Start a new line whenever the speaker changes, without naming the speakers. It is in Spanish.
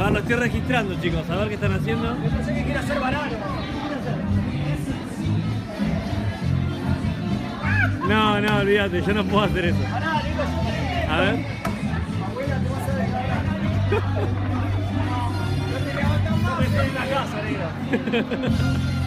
A ver, lo estoy registrando, chicos. A ver qué están haciendo.
Yo pensé que quiere hacer banano.
No, no, olvídate, yo no puedo hacer eso. A ver.
Abuela, te vas a declarar. No te levantas más. No te estoy en la casa, negro.